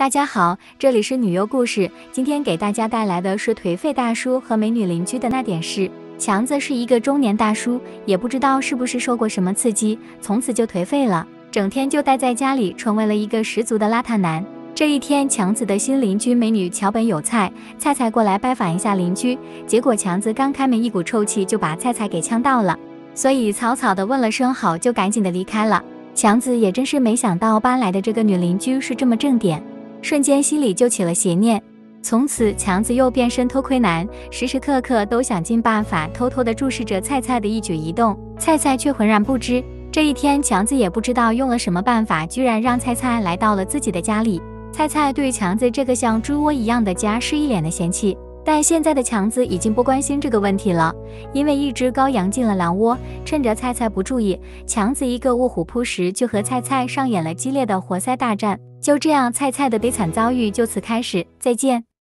大家好，这里是女优故事。今天给大家带来的是颓废大叔和美女邻居的那点事。强子是一个中年大叔，也不知道是不是受过什么刺激，从此就颓废了，整天就待在家里，成为了一个十足的邋遢男。这一天，强子的新邻居美女桥本有菜菜菜过来拜访一下邻居，结果强子刚开门，一股臭气就把菜菜给呛到了，所以草草的问了声好，就赶紧的离开了。强子也真是没想到搬来的这个女邻居是这么正点。瞬间心里就起了邪念，从此强子又变身偷窥男，时时刻刻都想尽办法偷偷的注视着菜菜的一举一动，菜菜却浑然不知。这一天，强子也不知道用了什么办法，居然让菜菜来到了自己的家里。菜菜对强子这个像猪窝一样的家是一脸的嫌弃，但现在的强子已经不关心这个问题了，因为一只羔羊进了狼窝，趁着菜菜不注意，强子一个卧虎扑食，就和菜菜上演了激烈的活塞大战。就这样，菜菜的悲惨遭遇就此开始。再见。